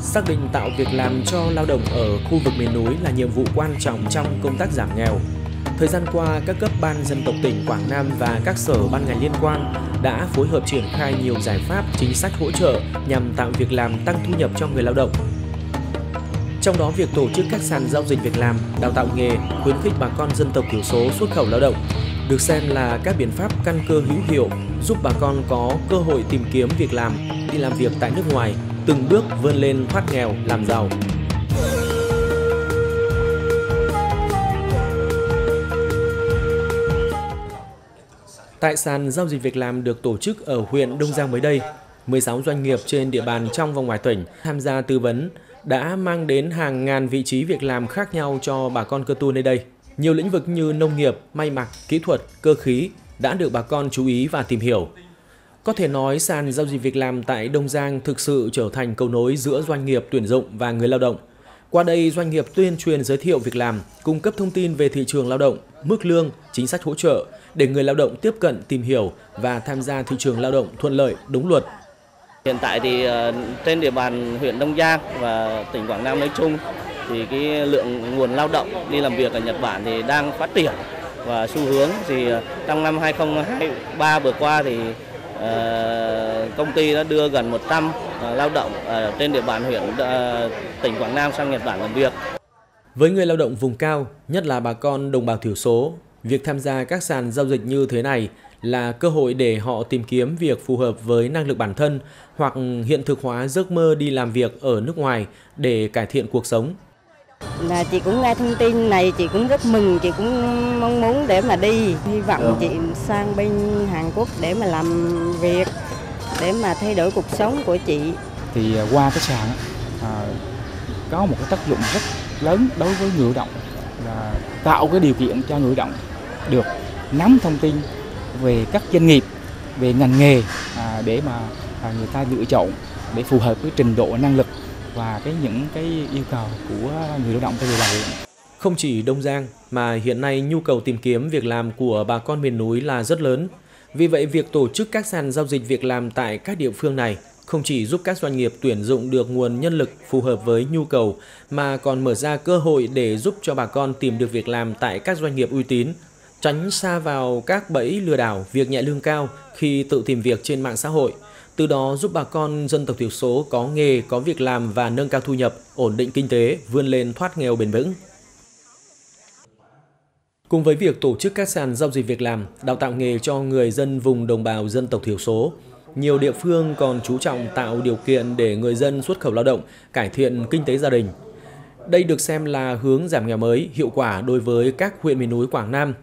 Xác định tạo việc làm cho lao động ở khu vực miền núi là nhiệm vụ quan trọng trong công tác giảm nghèo. Thời gian qua, các cấp ban dân tộc tỉnh Quảng Nam và các sở ban ngành liên quan đã phối hợp triển khai nhiều giải pháp chính sách hỗ trợ nhằm tạo việc làm tăng thu nhập cho người lao động. Trong đó, việc tổ chức các sàn giao dịch việc làm, đào tạo nghề, khuyến khích bà con dân tộc thiểu số xuất khẩu lao động được xem là các biện pháp căn cơ hữu hiệu giúp bà con có cơ hội tìm kiếm việc làm, đi làm việc tại nước ngoài, từng bước vươn lên thoát nghèo, làm giàu. Tại sàn giao dịch việc làm được tổ chức ở huyện Đông Giang mới đây, 16 doanh nghiệp trên địa bàn trong và ngoài tỉnh tham gia tư vấn đã mang đến hàng ngàn vị trí việc làm khác nhau cho bà con cơ tu nơi đây. Nhiều lĩnh vực như nông nghiệp, may mặc, kỹ thuật, cơ khí đã được bà con chú ý và tìm hiểu. Có thể nói sàn giao dịch việc làm tại Đông Giang thực sự trở thành cầu nối giữa doanh nghiệp tuyển dụng và người lao động. Qua đây, doanh nghiệp tuyên truyền giới thiệu việc làm, cung cấp thông tin về thị trường lao động, mức lương, chính sách hỗ trợ để người lao động tiếp cận, tìm hiểu và tham gia thị trường lao động thuận lợi, đúng luật. Hiện tại thì ờ, trên địa bàn huyện Đông Giang và tỉnh Quảng Nam nói chung thì cái lượng nguồn lao động đi làm việc ở Nhật Bản thì đang phát triển và xu hướng thì ờ, trong năm 2023 vừa qua thì Ờ, công ty đã đưa gần 100 ờ, lao động ở trên địa bàn huyện tỉnh Quảng Nam sang Nhật Bản làm việc. Với người lao động vùng cao, nhất là bà con đồng bào thiểu số, việc tham gia các sàn giao dịch như thế này là cơ hội để họ tìm kiếm việc phù hợp với năng lực bản thân hoặc hiện thực hóa giấc mơ đi làm việc ở nước ngoài để cải thiện cuộc sống. Là chị cũng nghe thông tin này chị cũng rất mừng, chị cũng mong muốn để mà đi. Hy vọng ừ. chị sang bên Hàn Quốc để mà làm việc, để mà thay đổi cuộc sống của chị. Thì à, qua cái sàn à, có một cái tác dụng rất lớn đối với người động là tạo cái điều kiện cho người động được nắm thông tin về các doanh nghiệp về ngành nghề à, để mà à, người ta lựa chọn để phù hợp với trình độ năng lực và cái những cái yêu cầu của người lao động trên địa bàn huyện. Không chỉ Đông Giang mà hiện nay nhu cầu tìm kiếm việc làm của bà con miền núi là rất lớn. Vì vậy việc tổ chức các sàn giao dịch việc làm tại các địa phương này không chỉ giúp các doanh nghiệp tuyển dụng được nguồn nhân lực phù hợp với nhu cầu mà còn mở ra cơ hội để giúp cho bà con tìm được việc làm tại các doanh nghiệp uy tín, tránh xa vào các bẫy lừa đảo việc nhẹ lương cao khi tự tìm việc trên mạng xã hội. Từ đó giúp bà con dân tộc thiểu số có nghề, có việc làm và nâng cao thu nhập, ổn định kinh tế, vươn lên thoát nghèo bền vững. Cùng với việc tổ chức các sàn giao dịch việc làm, đào tạo nghề cho người dân vùng đồng bào dân tộc thiểu số, nhiều địa phương còn chú trọng tạo điều kiện để người dân xuất khẩu lao động, cải thiện kinh tế gia đình. Đây được xem là hướng giảm nghèo mới hiệu quả đối với các huyện miền núi Quảng Nam.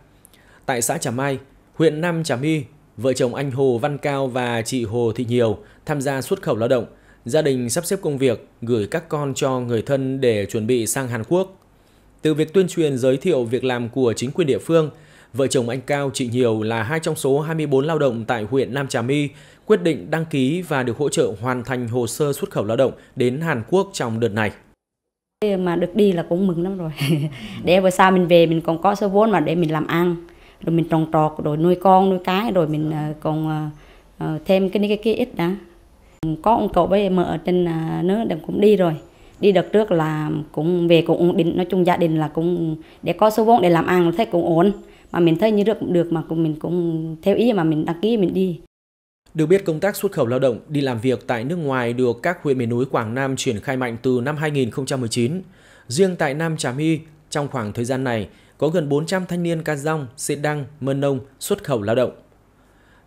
Tại xã Trà Mai, huyện Nam Trà My, vợ chồng anh Hồ Văn Cao và chị Hồ Thị Nhiều tham gia xuất khẩu lao động. Gia đình sắp xếp công việc, gửi các con cho người thân để chuẩn bị sang Hàn Quốc. Từ việc tuyên truyền giới thiệu việc làm của chính quyền địa phương, vợ chồng anh Cao chị Nhiều là hai trong số 24 lao động tại huyện Nam Trà My quyết định đăng ký và được hỗ trợ hoàn thành hồ sơ xuất khẩu lao động đến Hàn Quốc trong đợt này. Mà được đi là cũng mừng lắm rồi. để bữa sau mình về mình còn có số vốn mà để mình làm ăn, rồi mình trồng trọt, rồi nuôi con, nuôi cái, rồi mình à, còn à, à, thêm cái này cái, cái ít đã. Có ông cậu với giờ ở trên nước đều cũng đi rồi đi đợt trước là cũng về cũng ổn định nói chung gia đình là cũng để có số vốn để làm ăn thấy cũng ổn mà mình thấy như được cũng được mà cũng mình cũng theo ý mà mình đăng ký mình đi được biết công tác xuất khẩu lao động đi làm việc tại nước ngoài được các huyện miền núi Quảng Nam triển khai mạnh từ năm 2019. Riêng tại Nam Trà My, trong khoảng thời gian này, có gần 400 thanh niên Ca Dong, Xê Đăng, Mân Nông xuất khẩu lao động.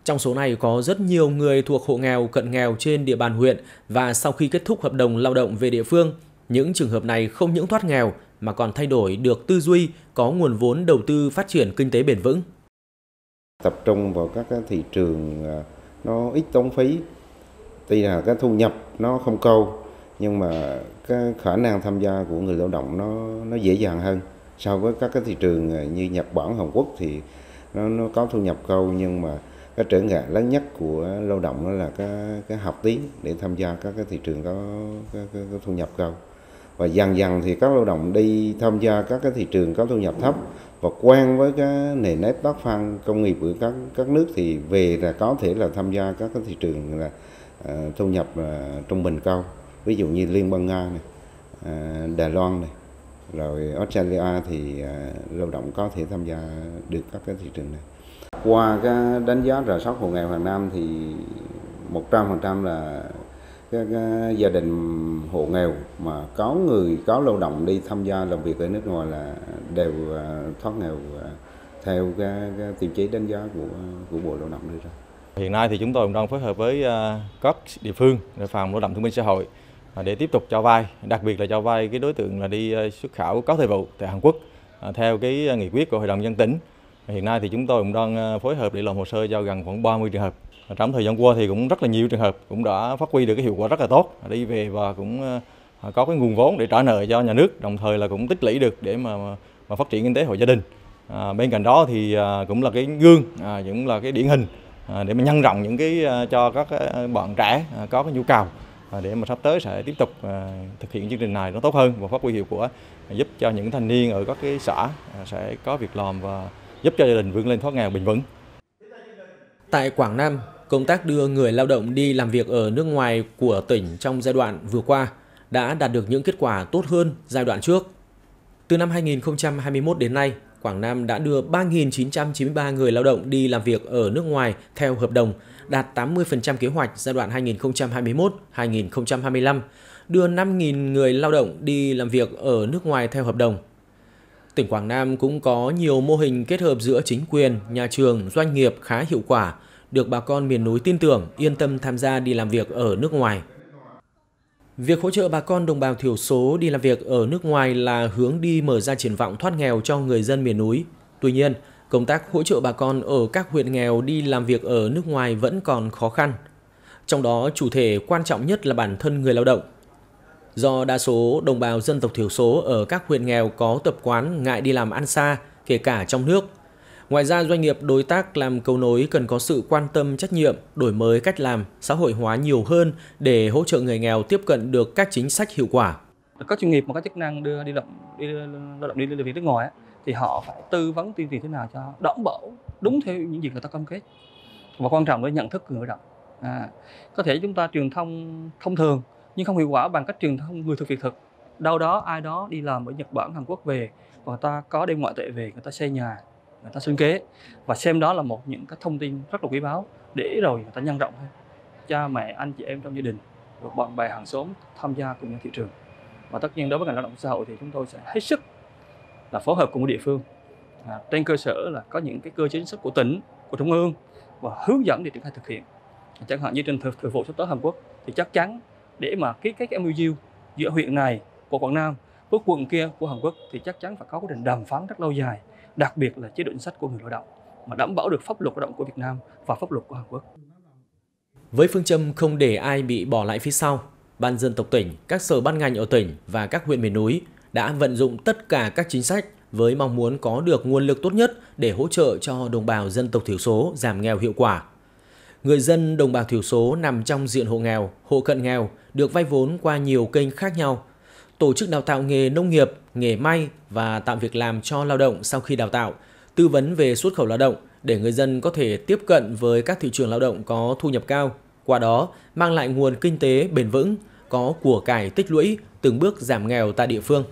Trong số này có rất nhiều người thuộc hộ nghèo, cận nghèo trên địa bàn huyện và sau khi kết thúc hợp đồng lao động về địa phương, những trường hợp này không những thoát nghèo mà còn thay đổi được tư duy, có nguồn vốn đầu tư phát triển kinh tế bền vững. Tập trung vào các thị trường à, nó ít tốn phí tuy là cái thu nhập nó không cao nhưng mà cái khả năng tham gia của người lao động nó nó dễ dàng hơn so với các cái thị trường ờ, như Nhật Bản Hàn Quốc thì nó nó có thu nhập cao nhưng mà cái trở ngại lớn nhất của lao động đó là cái cái học tiếng để tham gia các cái thị trường có cái, cái, cái thu nhập cao. Và dần dần thì các lao động đi tham gia các cái thị trường có thu nhập thấp và quen với cái nền nếp tác phong công nghiệp của các các nước thì về là có thể là tham gia các cái thị trường là uh, thu nhập uh, trung bình cao. Ví dụ như Liên bang Nga này, uh, Đài Loan này, rồi Australia thì à, lao động có thể tham gia được các cái thị trường này. Qua cái đánh giá rà soát hộ nghèo hàng năm thì 100% là các gia đình hộ nghèo mà có người có lao động đi tham gia làm việc ở nước ngoài là đều à, thoát nghèo à, theo cái, cái tiêu chí đánh giá của của Bộ Lao động đưa ra. Hiện nay thì chúng tôi cũng đang phối hợp với các địa phương, phòng lao động thương binh xã hội À, để tiếp tục cho vay, đặc biệt là cho vay cái đối tượng là đi ờ, xuất khẩu có thời vụ tại Hàn Quốc à, theo cái ờ, nghị quyết của Hội đồng dân tỉnh. Hiện nay thì chúng tôi cũng đang ờ, phối hợp để làm hồ sơ cho gần khoảng 30 trường hợp. Trong thời gian qua thì cũng rất là nhiều trường hợp cũng đã phát huy được cái hiệu quả rất là tốt, đi về và cũng có cái nguồn vốn để trả nợ cho nhà nước, đồng thời là cũng tích lũy được để mà mà phát triển kinh tế hộ gia đình. À, bên cạnh đó thì à, cũng là cái gương, à, cũng là cái điển hình à, để mà nhân rộng những cái à, cho các bạn trẻ à, có cái nhu cầu để mà sắp tới sẽ tiếp tục à, thực hiện chương trình này nó tốt hơn và phát huy hiệu quả, à, giúp cho những thanh niên ở các cái xã à, sẽ có việc làm và giúp cho gia đình vươn lên thoát nghèo bền vững. Tại Quảng Nam, công tác đưa người lao động đi làm việc ở nước ngoài của tỉnh trong giai đoạn vừa qua đã đạt được những kết quả tốt hơn giai đoạn trước. Từ năm 2021 đến nay, Quảng Nam đã đưa 3.993 người lao động đi làm việc ở nước ngoài theo hợp đồng, đạt 80% kế hoạch giai đoạn 2021-2025, đưa 5.000 người lao động đi làm việc ở nước ngoài theo hợp đồng. Tỉnh Quảng Nam cũng có nhiều mô hình kết hợp giữa chính quyền, nhà trường, doanh nghiệp khá hiệu quả, được bà con miền núi tin tưởng, yên tâm tham gia đi làm việc ở nước ngoài. Việc hỗ trợ bà con đồng bào thiểu số đi làm việc ở nước ngoài là hướng đi mở ra triển vọng thoát nghèo cho người dân miền núi. Tuy nhiên, công tác hỗ trợ bà con ở các huyện nghèo đi làm việc ở nước ngoài vẫn còn khó khăn. Trong đó, chủ thể quan trọng nhất là bản thân người lao động. Do đa số đồng bào dân tộc thiểu số ở các huyện nghèo có tập quán ngại đi làm ăn xa, kể cả trong nước, Ngoài ra, doanh nghiệp đối tác làm cầu nối cần có sự quan tâm trách nhiệm, đổi mới cách làm, xã hội hóa nhiều hơn để hỗ trợ người nghèo tiếp cận được các chính sách hiệu quả. Các doanh nghiệp mà có chức năng đưa đi động đi lao động đi làm việc nước ngoài thì họ phải tư vấn tuyên truyền thế nào cho đảm bảo đúng theo những gì người ta cam kết và quan trọng là nhận thức của người lao động. À, có thể chúng ta truyền thông thông thường nhưng không hiệu quả bằng cách truyền thông người thực việc thực đâu đó ai đó đi làm ở Nhật Bản Hàn Quốc về và người ta có đem ngoại tệ về người ta xây nhà người ta sinh kế. Và xem đó là một những cái thông tin rất là quý báu để rồi người ta nhân rộng hơn. Cha mẹ anh chị em trong gia đình rồi bạn bè hàng xóm tham gia cùng nhau thị trường. Và tất nhiên đối với ngành lao động xã hội thì chúng tôi sẽ hết sức là phối hợp cùng với địa phương. À, trên cơ sở là có những cái cơ chế chính sách của tỉnh của trung ương và hướng dẫn để triển khai thực hiện. Chẳng hạn như trên thời, thời vụ sắp tới Hàn Quốc thì chắc chắn để mà ký kết cái MOU giữa huyện này của Quảng Nam với quận kia của Hàn Quốc thì chắc chắn phải có quá trình đàm phán rất lâu dài đặc biệt là chế độ chính sách của người lao động mà đảm bảo được pháp luật lao động của Việt Nam và pháp luật của Hàn Quốc. Với phương châm không để ai bị bỏ lại phía sau, Ban dân tộc tỉnh, các sở ban ngành ở tỉnh và các huyện miền núi đã vận dụng tất cả các chính sách với mong muốn có được nguồn lực tốt nhất để hỗ trợ cho đồng bào dân tộc thiểu số giảm nghèo hiệu quả. Người dân đồng bào thiểu số nằm trong diện hộ nghèo, hộ cận nghèo được vay vốn qua nhiều kênh khác nhau tổ chức đào tạo nghề nông nghiệp, nghề may và tạo việc làm cho lao động sau khi đào tạo, tư vấn về xuất khẩu lao động để người dân có thể tiếp cận với các thị trường lao động có thu nhập cao, qua đó mang lại nguồn kinh tế bền vững, có của cải tích lũy, từng bước giảm nghèo tại địa phương.